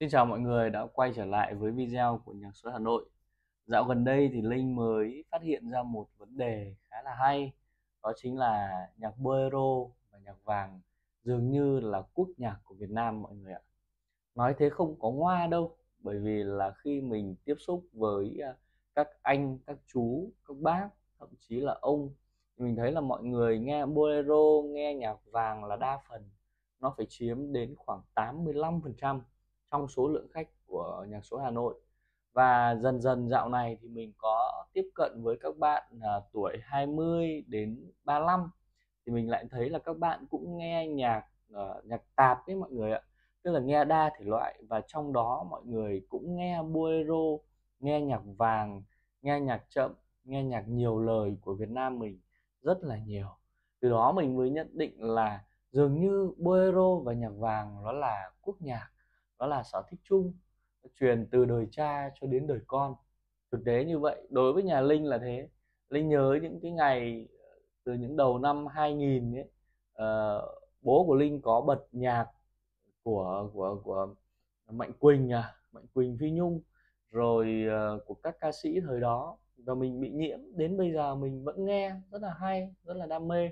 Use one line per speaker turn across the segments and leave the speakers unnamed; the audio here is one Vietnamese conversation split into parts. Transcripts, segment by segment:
Xin chào mọi người đã quay trở lại với video của Nhạc số Hà Nội. Dạo gần đây thì Linh mới phát hiện ra một vấn đề khá là hay, đó chính là nhạc bolero và nhạc vàng dường như là quốc nhạc của Việt Nam mọi người ạ. Nói thế không có ngoa đâu, bởi vì là khi mình tiếp xúc với à, các anh, các chú, các bác, thậm chí là ông, mình thấy là mọi người nghe bolero, nghe nhạc vàng là đa phần nó phải chiếm đến khoảng 85% trong số lượng khách của nhạc số Hà Nội. Và dần dần dạo này thì mình có tiếp cận với các bạn à, tuổi 20 đến 35 thì mình lại thấy là các bạn cũng nghe nhạc uh, nhạc tạp đấy mọi người ạ. Tức là nghe đa thể loại và trong đó mọi người cũng nghe bolero nghe nhạc vàng nghe nhạc chậm nghe nhạc nhiều lời của Việt Nam mình rất là nhiều. Từ đó mình mới nhận định là dường như bolero và nhạc vàng nó là quốc nhạc đó là sở thích chung truyền từ đời cha cho đến đời con. Thực tế như vậy đối với nhà Linh là thế. Linh nhớ những cái ngày ờ, từ những đầu năm 2000 ấy uh, bố của Linh có bật nhạc của của của Mạnh Quỳnh à Mạnh Quỳnh Phi Nhung rồi uh, của các ca sĩ thời đó. Và mình bị nhiễm đến bây giờ mình vẫn nghe rất là hay rất là đam mê.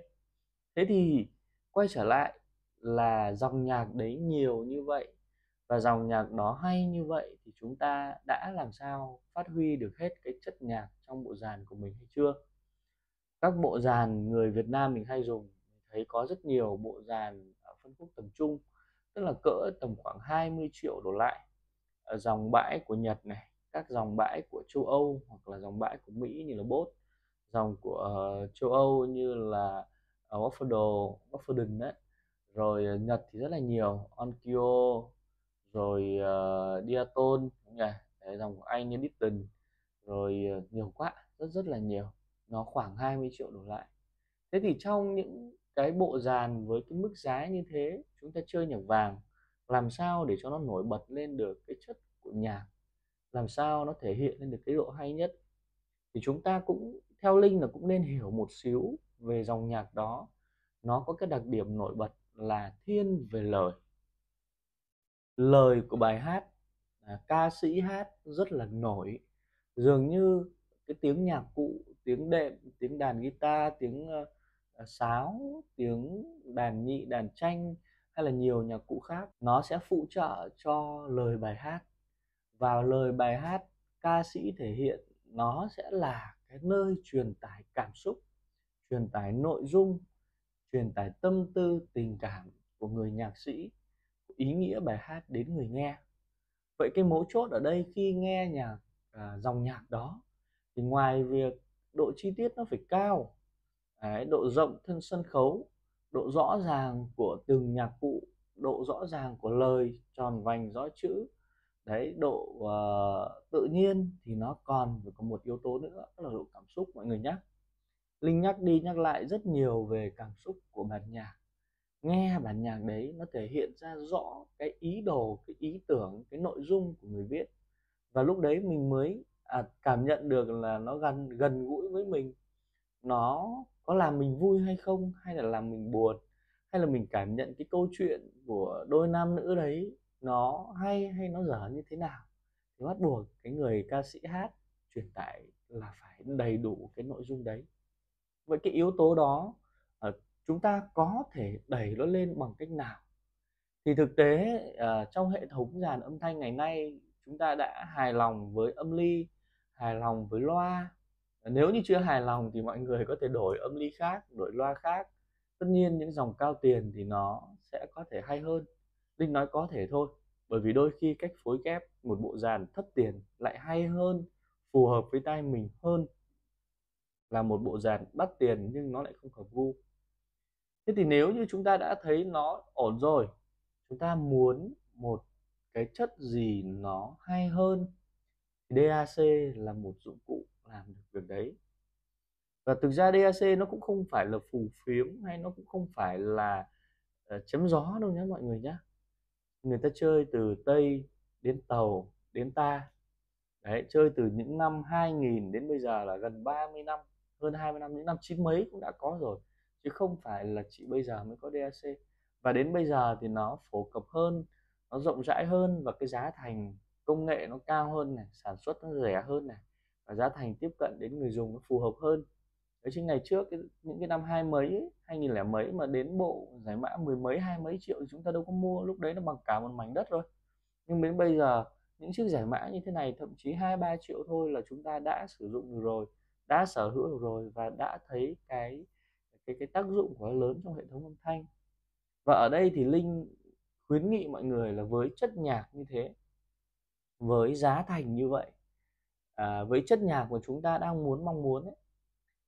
Thế thì quay trở lại là dòng nhạc đấy nhiều như vậy và dòng nhạc đó hay như vậy thì chúng ta đã làm sao phát huy được hết cái chất nhạc trong bộ dàn của mình hay chưa? Các bộ dàn người Việt Nam mình hay dùng thấy có rất nhiều bộ dàn ở phân khúc tầm trung tức là cỡ tầm khoảng 20 triệu đổ lại. Ở dòng bãi của Nhật này các dòng bãi của châu Âu hoặc là dòng bãi của Mỹ như là Bose dòng của uh, châu Âu như là uh, Wofford, Waffle đấy. Rồi uh, Nhật thì rất là nhiều Onkyo rồi ờ, uh, Diaton nhỉ Đấy, dòng của anh như Ditton rồi uh, nhiều quá rất rất là nhiều. Nó khoảng 20 triệu đổ lại. Thế thì trong những cái bộ dàn với cái mức giá như thế chúng ta chơi nhạc vàng làm sao để cho nó nổi bật lên được cái chất của nhạc? Làm sao nó thể hiện lên được cái độ hay nhất? Thì chúng ta cũng theo linh là cũng nên hiểu một xíu về dòng nhạc đó. Nó có cái đặc điểm nổi bật là thiên về lời lời của bài hát à, ca sĩ hát rất là nổi. Dường như cái tiếng nhạc cụ tiếng đệm tiếng đàn guitar tiếng uh, sáo tiếng đàn nhị đàn tranh hay là nhiều nhạc cụ khác nó sẽ phụ trợ cho lời bài hát. Vào lời bài hát ca sĩ thể hiện nó sẽ là cái nơi truyền tải cảm xúc truyền tải nội dung truyền tải tâm tư tình cảm của người nhạc sĩ ý nghĩa bài hát đến người nghe. Vậy cái mấu chốt ở đây khi nghe nhạc à, dòng nhạc đó thì ngoài việc độ chi tiết nó phải cao đấy, độ rộng thân sân khấu độ rõ ràng của từng nhạc cụ độ rõ ràng của lời tròn vành rõ chữ đấy độ uh, tự nhiên thì nó còn phải có một yếu tố nữa là độ cảm xúc mọi người nhé linh nhắc đi nhắc lại rất nhiều về cảm xúc của bản nhạc nghe bản nhạc đấy nó thể hiện ra rõ cái ý đồ cái ý tưởng cái nội dung của người viết. Và lúc đấy mình mới à, cảm nhận được là nó gần gần gũi với mình. Nó có làm mình vui hay không hay là làm mình buồn hay là mình cảm nhận cái câu chuyện của đôi nam nữ đấy nó hay hay nó dở như thế nào. Thì bắt buộc cái người ca sĩ hát truyền tải là phải đầy đủ cái nội dung đấy. Vậy cái yếu tố đó chúng ta có thể đẩy nó lên bằng cách nào? Thì thực tế uh, trong hệ thống dàn âm thanh ngày nay chúng ta đã hài lòng với âm ly hài lòng với loa. Nếu như chưa hài lòng thì mọi người có thể đổi âm ly khác đổi loa khác. Tất nhiên những dòng cao tiền thì nó sẽ có thể hay hơn. Linh nói có thể thôi bởi vì đôi khi cách phối ghép một bộ dàn thấp tiền lại hay hơn phù hợp với tai mình hơn là một bộ dàn đắt tiền nhưng nó lại không hợp gu thế thì nếu như chúng ta đã thấy nó ổn rồi chúng ta muốn một cái chất gì nó hay hơn thì DAC là một dụng cụ làm được việc đấy. Và thực ra DAC nó cũng không phải là phù phiếm hay nó cũng không phải là ờ, uh, chấm gió đâu nhé mọi người nhé người ta chơi từ Tây đến Tàu đến ta. Đấy chơi từ những năm 2000 đến bây giờ là gần 30 năm hơn 20 năm những năm chín mấy cũng đã có rồi chứ không phải là chỉ bây giờ mới có DAC và đến bây giờ thì nó phổ cập hơn nó rộng rãi hơn và cái giá thành công nghệ nó cao hơn này sản xuất nó rẻ hơn này và giá thành tiếp cận đến người dùng nó phù hợp hơn. Đấy chứ ngày trước cái, những cái năm hai mấy hai nghìn lẻ mấy mà đến bộ giải mã mười mấy hai mấy triệu thì chúng ta đâu có mua lúc đấy nó bằng cả một mảnh đất rồi. Nhưng đến bây giờ những chiếc giải mã như thế này thậm chí hai ba triệu thôi là chúng ta đã sử dụng được rồi đã sở hữu được rồi và đã thấy cái cái cái tác dụng của nó lớn trong hệ thống âm thanh. Và ở đây thì linh khuyến nghị mọi người là với chất nhạc như thế với giá thành như vậy à, với chất nhạc mà chúng ta đang muốn mong muốn ấy,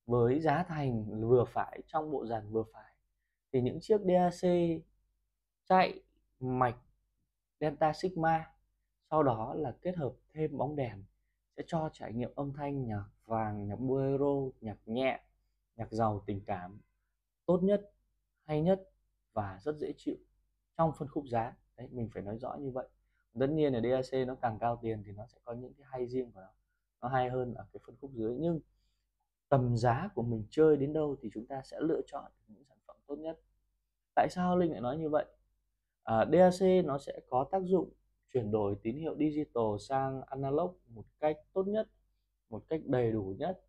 với giá thành vừa phải trong bộ dàn vừa phải thì những chiếc DAC chạy mạch Delta Sigma sau đó là kết hợp thêm bóng đèn sẽ cho trải nghiệm âm thanh nhạc vàng nhạc bolero nhạc nhẹ nhạc giàu tình cảm tốt nhất hay nhất và rất dễ chịu trong phân khúc giá. Đấy mình phải nói rõ như vậy. Tất nhiên là DAC nó càng cao tiền thì nó sẽ có những cái hay riêng của nó. Nó hay hơn ở cái phân khúc dưới. Nhưng tầm giá của mình chơi đến đâu thì chúng ta sẽ lựa chọn những sản phẩm tốt nhất. Tại sao linh lại nói như vậy? À, DAC nó sẽ có tác dụng chuyển đổi tín hiệu digital sang analog một cách tốt nhất một cách đầy đủ nhất.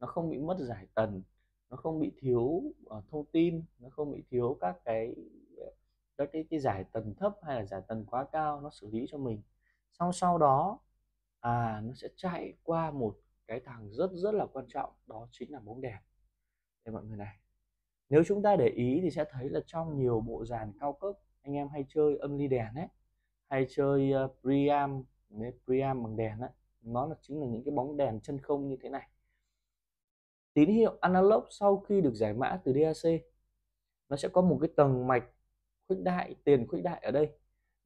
Nó không bị mất giải tần nó không bị thiếu uh, thông tin nó không bị thiếu các cái ờ, các cái, cái giải tần thấp hay là giải tần quá cao nó xử lý cho mình. Xong sau đó à nó sẽ chạy qua một cái thằng rất rất là quan trọng đó chính là bóng đèn. Đây mọi người này nếu chúng ta để ý thì sẽ thấy là trong nhiều bộ dàn cao cấp anh em hay chơi âm ly đèn ấy hay chơi uh, priam priam bằng đèn ấy nó là chính là những cái bóng đèn chân không như thế này tín hiệu analog sau khi được giải mã từ DAC nó sẽ có một cái tầng mạch khuếch đại tiền khuếch đại ở đây.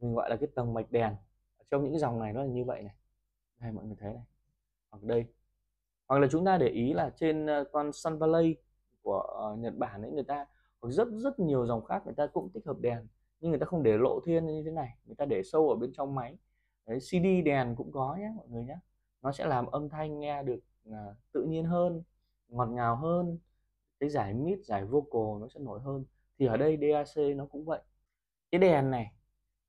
Mình gọi là cái tầng mạch đèn. Trong những dòng này nó là như vậy này. Đây mọi người thấy này. Hoặc đây. Hoặc là chúng ta để ý là trên ờ, con Sun Valley của ờ, Nhật Bản ấy người ta hoặc rất rất nhiều dòng khác người ta cũng tích hợp đèn nhưng người ta không để lộ thiên như thế này. Người ta để sâu ở bên trong máy. Đấy, CD đèn cũng có nhé mọi người nhé nó sẽ làm âm thanh nghe được uh, tự nhiên hơn ngọt ngào hơn, cái giải mid giải vocal nó sẽ nổi hơn. Thì ở đây DAC nó cũng vậy. Cái đèn này,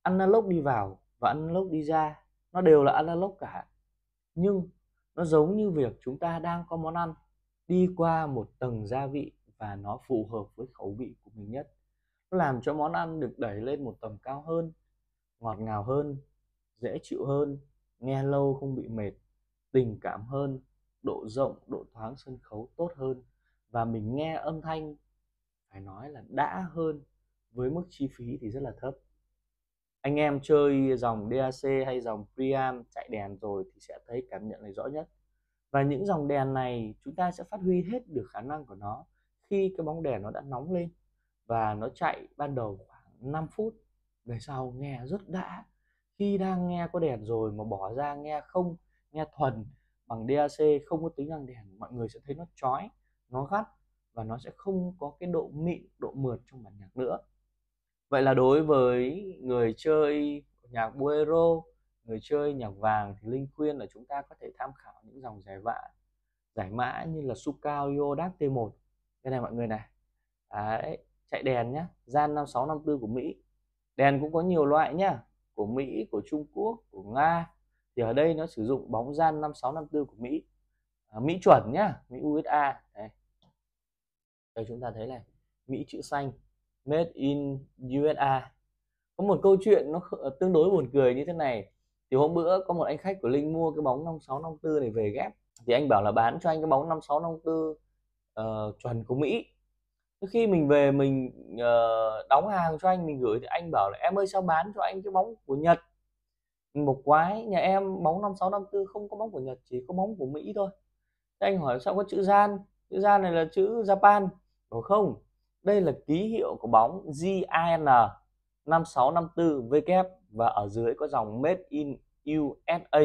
analog đi vào và analog đi ra, nó đều là analog cả. Nhưng nó giống như việc chúng ta đang có món ăn, đi qua một tầng gia vị và nó phù hợp với khẩu vị của mình nhất. Nó làm cho món ăn được đẩy lên một tầm cao hơn, ngọt ngào hơn, dễ chịu hơn, nghe lâu không bị mệt, tình cảm hơn độ rộng, độ thoáng sân khấu tốt hơn. Và mình nghe âm thanh, phải nói là đã hơn với mức chi phí thì rất là thấp. Anh em chơi dòng DAC hay dòng Priam chạy đèn rồi thì sẽ thấy cảm nhận này rõ nhất. Và những dòng đèn này chúng ta sẽ phát huy hết được khả năng của nó khi cái bóng đèn nó đã nóng lên. Và nó chạy ban đầu khoảng 5 phút, về sau nghe rất đã. Khi đang nghe có đèn rồi mà bỏ ra, nghe không, nghe thuần bằng DAC không có tính năng đèn, mọi người sẽ thấy nó chói, nó gắt và nó sẽ không có cái độ mịn, độ mượt trong bản nhạc nữa. Vậy là đối với người chơi nhạc bolero, người chơi nhạc vàng thì linh khuyên là chúng ta có thể tham khảo những dòng giải vã giải mã như là Sukao Yodak T1 cái này mọi người này, đấy, chạy đèn nhá, gian 5654 của Mỹ. Đèn cũng có nhiều loại nhá, của Mỹ, của Trung Quốc, của Nga thì ở đây nó sử dụng bóng gian 5654 của Mỹ. À, Mỹ chuẩn nhá Mỹ USA đây. đây chúng ta thấy này Mỹ chữ xanh made in USA có một câu chuyện nó tương đối buồn cười như thế này. Thì hôm bữa có một anh khách của Linh mua cái bóng 5654 này về ghép. Thì anh bảo là bán cho anh cái bóng 5654 uh, ờ, chuẩn của Mỹ. Khi mình về mình uh, đóng hàng cho anh mình gửi thì anh bảo là em ơi sao bán cho anh cái bóng của Nhật? Một quái nhà em bóng 5654 không có bóng của Nhật chỉ có bóng của Mỹ thôi. Thế anh hỏi sao có chữ gian? Chữ gian này là chữ Japan. Đúng không đây là ký hiệu của bóng GIN 5654W và ở dưới có dòng Made in USA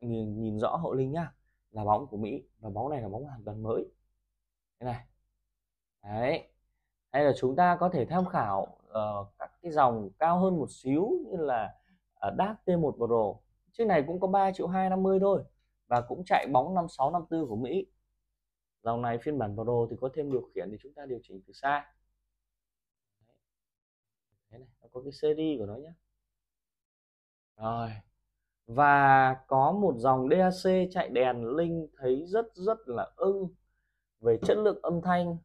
nhìn, nhìn rõ hậu linh nhá là bóng của Mỹ và bóng này là bóng hoàn toàn mới. Thế này. Đấy. Hay là chúng ta có thể tham khảo uh, các cái dòng cao hơn một xíu như là uh, DAC T1 Pro chiếc này cũng có 3 triệu 250 thôi và cũng chạy bóng 5654 của Mỹ. Dòng này phiên bản Pro thì có thêm điều khiển thì chúng ta điều chỉnh từ xa Đấy. này, nó có cái series của nó nhé rồi và có một dòng DAC chạy đèn Linh thấy rất rất là ưng về chất lượng âm thanh.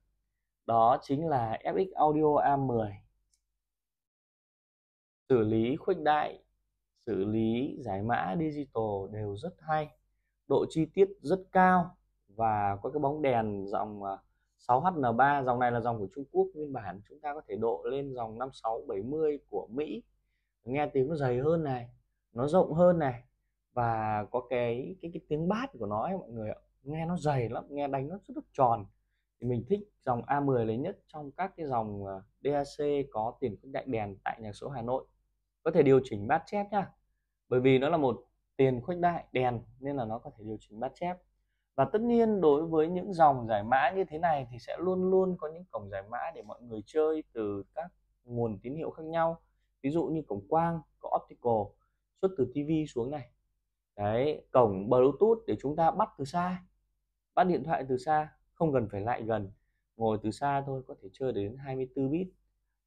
Đó chính là FX Audio A10 xử lý khuếch đại xử lý giải mã digital đều rất hay độ chi tiết rất cao và có cái bóng đèn dòng à, 6HN3 dòng này là dòng của Trung Quốc nguyên bản chúng ta có thể độ lên dòng 5670 của Mỹ. Nghe tiếng nó dày hơn này nó rộng hơn này và có cái cái cái tiếng bát của nó ấy, mọi người ạ. Nghe nó dày lắm nghe đánh nó rất là tròn. Thì mình thích dòng A10 lấy nhất trong các cái dòng à, DAC có tiền khuếch đại đèn tại nhà số Hà Nội có thể điều chỉnh bát chép nhá. Bởi vì nó là một tiền khuếch đại, đèn, nên là nó có thể điều chỉnh bát chép. Và tất nhiên đối với những dòng giải mã như thế này thì sẽ luôn luôn có những cổng giải mã để mọi người chơi từ các nguồn tín hiệu khác nhau. Ví dụ như cổng quang có optical, xuất từ TV xuống này. Đấy, cổng Bluetooth để chúng ta bắt từ xa, bắt điện thoại từ xa, không cần phải lại gần. Ngồi từ xa thôi, có thể chơi đến 24 bit.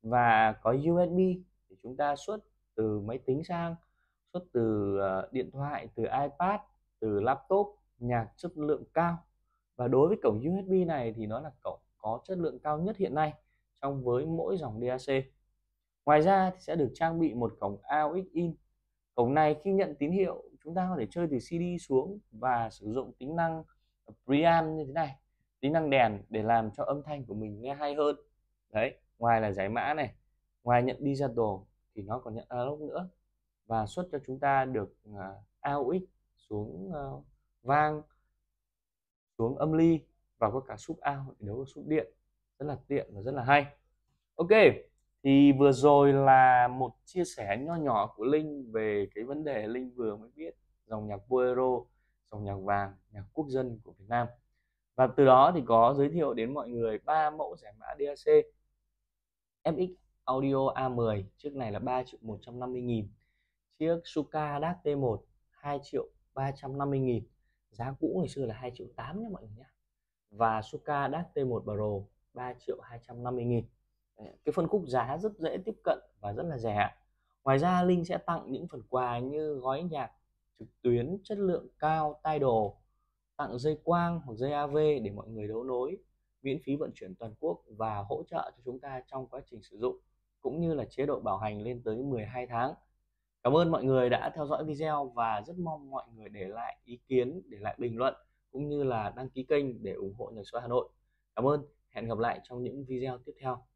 Và có USB để chúng ta xuất từ máy tính sang, xuất từ ờ, điện thoại, từ iPad, từ laptop nhạc chất lượng cao. Và đối với cổng USB này thì nó là cổng có chất lượng cao nhất hiện nay trong với mỗi dòng DAC ngoài ra thì sẽ được trang bị một cổng AUX in. Cổng này khi nhận tín hiệu, chúng ta có thể chơi từ CD xuống và sử dụng tính năng preamp như thế này, tính năng đèn để làm cho âm thanh của mình nghe hay hơn. Đấy, ngoài là giải mã này, ngoài nhận digital thì nó còn nhận analog nữa. Và xuất cho chúng ta được à, uh, AUX xuống uh, vang xuống âm ly và có cả sub ao để đấu có sub điện. Rất là tiện và rất là hay. Ok thì vừa rồi là một chia sẻ nho nhỏ của linh về cái vấn đề linh vừa mới biết dòng nhạc bolero dòng nhạc vàng nhạc quốc dân của việt nam. Và từ đó thì có giới thiệu đến mọi người ba mẫu giải mã DAC FX Audio A10 chiếc này là 3 triệu 150 nghìn. Chiếc Suka DAC T1 2 triệu 350 nghìn. Giá cũ ngày xưa là 2 triệu 8 nhé mọi người nhé. Và Suka DAC T1 Pro 3 triệu 250 nghìn. Cái phân khúc giá rất dễ tiếp cận và rất là rẻ. Ngoài ra, Linh sẽ tặng những phần quà như gói nhạc trực tuyến chất lượng cao tay đồ tặng dây quang hoặc dây AV để mọi người đấu nối, miễn phí vận chuyển toàn quốc và hỗ trợ cho chúng ta trong quá trình sử dụng cũng như là chế độ bảo hành lên tới 12 tháng Cảm ơn mọi người đã theo dõi video và rất mong mọi người để lại ý kiến, để lại bình luận cũng như là đăng ký kênh để ủng hộ nhật số Hà Nội. Cảm ơn, hẹn gặp lại trong những video tiếp theo.